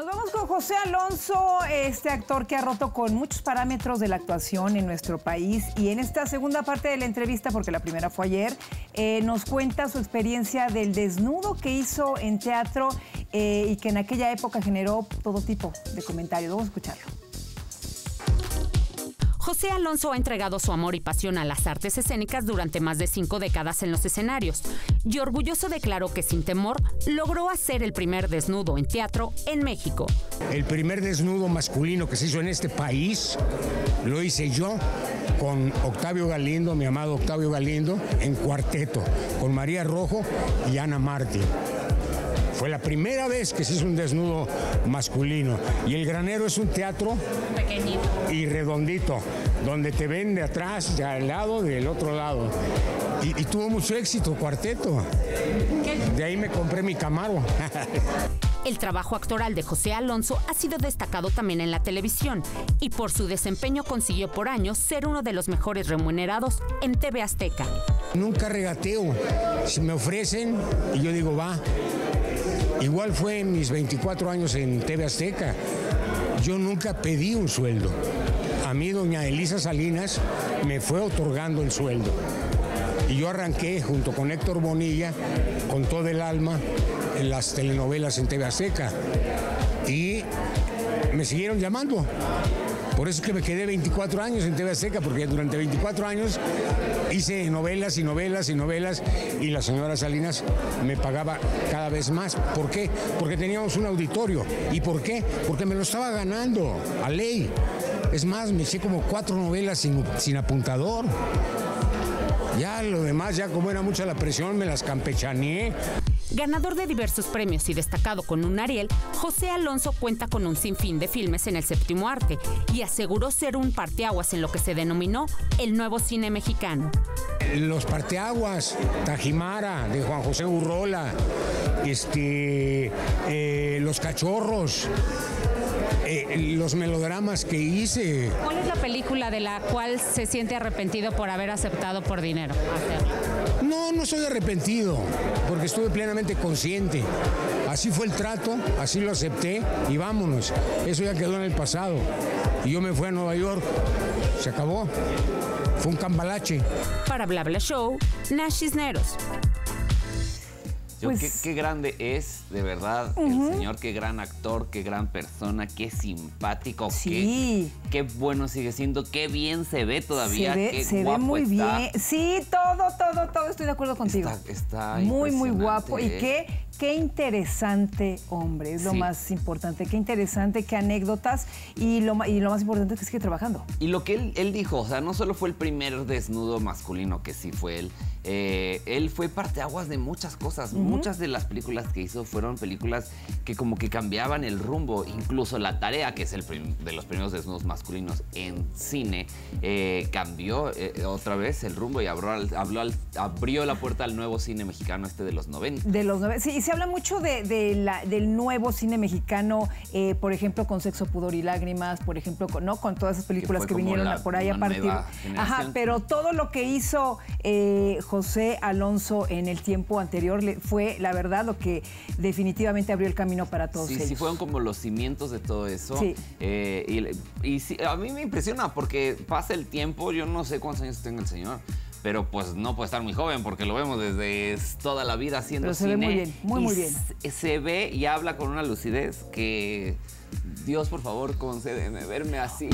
Nos vamos con José Alonso, este actor que ha roto con muchos parámetros de la actuación en nuestro país. Y en esta segunda parte de la entrevista, porque la primera fue ayer, eh, nos cuenta su experiencia del desnudo que hizo en teatro eh, y que en aquella época generó todo tipo de comentarios. Vamos a escucharlo. José Alonso ha entregado su amor y pasión a las artes escénicas durante más de cinco décadas en los escenarios y orgulloso declaró que sin temor logró hacer el primer desnudo en teatro en México. El primer desnudo masculino que se hizo en este país lo hice yo con Octavio Galindo, mi amado Octavio Galindo, en cuarteto, con María Rojo y Ana Martín. Fue la primera vez que se hizo un desnudo masculino. Y el granero es un teatro pequeñito y redondito, donde te ven de atrás, de al lado, del otro lado. Y, y tuvo mucho éxito, cuarteto. De ahí me compré mi Camaro. El trabajo actoral de José Alonso ha sido destacado también en la televisión y por su desempeño consiguió por años ser uno de los mejores remunerados en TV Azteca. Nunca regateo. Si me ofrecen y yo digo, va. Igual fue en mis 24 años en TV Azteca. Yo nunca pedí un sueldo. A mí doña Elisa Salinas me fue otorgando el sueldo. Y yo arranqué junto con Héctor Bonilla, con todo el alma, en las telenovelas en TV Azteca. Y me siguieron llamando. Por eso es que me quedé 24 años en TV Azteca, porque durante 24 años hice novelas y novelas y novelas y la señora Salinas me pagaba cada vez más. ¿Por qué? Porque teníamos un auditorio. ¿Y por qué? Porque me lo estaba ganando a ley. Es más, me eché como cuatro novelas sin, sin apuntador. Ya lo demás, ya como era mucha la presión, me las campechaneé. Ganador de diversos premios y destacado con un Ariel, José Alonso cuenta con un sinfín de filmes en el séptimo arte y aseguró ser un parteaguas en lo que se denominó el nuevo cine mexicano. Los parteaguas, Tajimara, de Juan José Urrola, este, eh, Los Cachorros, eh, los melodramas que hice. ¿Cuál es la película de la cual se siente arrepentido por haber aceptado por dinero? No, no soy arrepentido, porque estuve plenamente consciente. Así fue el trato, así lo acepté y vámonos. Eso ya quedó en el pasado. Y yo me fui a Nueva York, se acabó. Fue un cambalache. Para Bla Bla Show, Nash Cisneros. Pues- qué, qué grande es, de verdad, el señor, qué gran actor, qué gran persona, qué simpático, Sí. qué, qué bueno sigue siendo, qué bien se ve todavía, se ve, qué se ve guapo muy está. bien. Sí, todo, todo, todo. Estoy de acuerdo contigo. Está- está muy, muy guapo. Y ¿eh? qué, qué interesante hombre. Es lo Sí. más importante. Qué interesante, qué anécdotas. Y lo, ma- y lo más importante es que sigue trabajando. Y lo que él, él dijo, o sea, no solo fue el primer desnudo masculino que sí fue él, eh, él fue parteaguas de muchas cosas. Muchas de las películas que hizo fueron películas que como que cambiaban el rumbo. Incluso La Tarea, que es el de los primeros desnudos masculinos en cine, eh, cambió eh, otra vez el rumbo y abrió, al- abrió la puerta al nuevo cine mexicano este de los 90. De los nove- sí, y se habla mucho de, de la- del nuevo cine mexicano, eh, por ejemplo, con Sexo, Pudor y Lágrimas, por ejemplo, con, ¿no? con todas esas películas que, vinieron la- por ahí a partir. Ajá, pero todo lo que hizo eh, José Alonso en el tiempo anterior le- fue, la verdad, lo que definitivamente abrió el camino para todos Sí, ellos. sí, fueron como los cimientos de todo eso. Sí. Eh, y y sí, a mí me impresiona porque pasa el tiempo, yo no sé cuántos años tenga el señor, pero pues no puede estar muy joven porque lo vemos desde toda la vida haciendo Pero se ve cine. muy bien, muy, muy bien. Se, se ve y habla con una lucidez que Dios, por favor, concédeme verme así.